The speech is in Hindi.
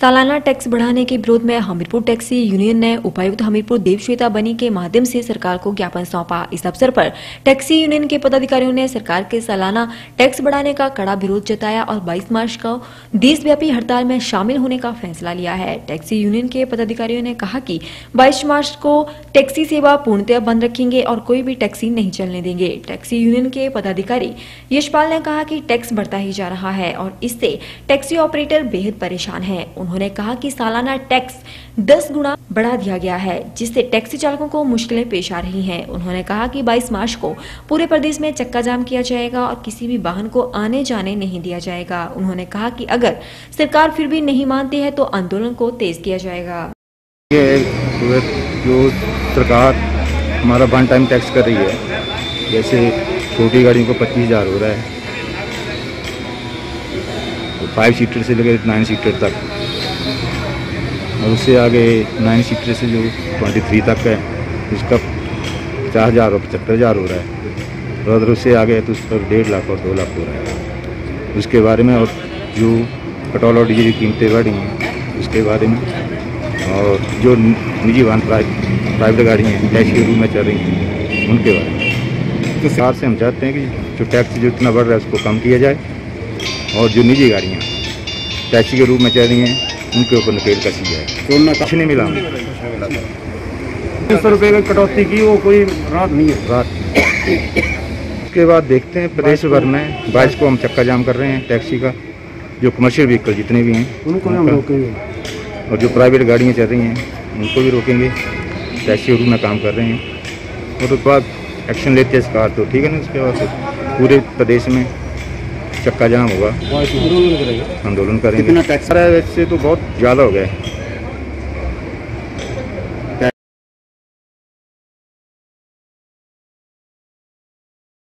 सालाना टैक्स बढ़ाने के विरोध में हमीरपुर टैक्सी यूनियन ने उपायुक्त हमीरपुर देवश्वेता बनी के माध्यम से सरकार को ज्ञापन सौंपा। इस अवसर पर टैक्सी यूनियन के पदाधिकारियों ने सरकार के सालाना टैक्स बढ़ाने का कड़ा विरोध जताया और 22 मार्च को देशव्यापी हड़ताल में शामिल होने का फैसला लिया है। टैक्सी यूनियन के पदाधिकारियों ने कहा कि 22 मार्च को टैक्सी सेवा पूर्णतः बंद रखेंगे और कोई भी टैक्सी नहीं चलने देंगे। टैक्सी यूनियन के पदाधिकारी यशपाल ने कहा कि टैक्स बढ़ता ही जा रहा है और इससे टैक्सी ऑपरेटर बेहद परेशान है। उन्होंने कहा कि सालाना टैक्स 10 गुना बढ़ा दिया गया है, जिससे टैक्सी चालकों को मुश्किलें पेश आ रही हैं। उन्होंने कहा कि 22 मार्च को पूरे प्रदेश में चक्का जाम किया जाएगा और किसी भी वाहन को आने जाने नहीं दिया जाएगा। उन्होंने कहा कि अगर सरकार फिर भी नहीं मानती है तो आंदोलन को तेज किया जाएगा। ये जो सरकार हमारा वन टाइम टैक्स कर रही है, जैसे छोटी गाड़ियों को पच्चीस हज़ार हो रहा है तो फाइव सीटर से लेकर नाइन सीटर तक, और उससे आगे नाइन सीटर से जो ट्वेंटी थ्री तक है, उसका पचास हज़ार और पचहत्तर हज़ार हो रहा है, और अगर उससे आगे है तो उस पर डेढ़ लाख और दो लाख हो रहा है। उसके बारे में और जो पेट्रोल और डीजल की कीमतें बढ़ी हैं, उसके बारे में और जो निजी वाहन प्राइवेट गाड़ियाँ हैं टैक्स के रूप में चल रही हैं उनके बारे में। तो सरकार से हम चाहते हैं कि जो टैक्स जो इतना बढ़ रहा है उसको कम किया जाए और जो निजी गाड़ियाँ टैक्सी के रूप में चल रही हैं उनके ऊपर नकेल कसी जाए। तो उनमें कुछ नहीं मिला तीन सौ रुपये की कटौती की वो कोई रात नहीं है। रात उसके बाद देखते हैं प्रदेश भर में बाईस को हम चक्का जाम कर रहे हैं टैक्सी का जो कमर्शियल व्हीकल जितने भी हैं उनको। हम रोकेंगे। और जो प्राइवेट गाड़ियाँ चल रही हैं उनको भी रोकेंगे। टैक्सी रूम में काम कर रहे हैं। और उसके बाद एक्शन लेते हैं सरकार तो ठीक है ना? उसके बाद पूरे प्रदेश में चक्का जाम होगा। आंदोलन करेंगे। कितना टैक्स वैसे तो बहुत ज़्यादा हो गया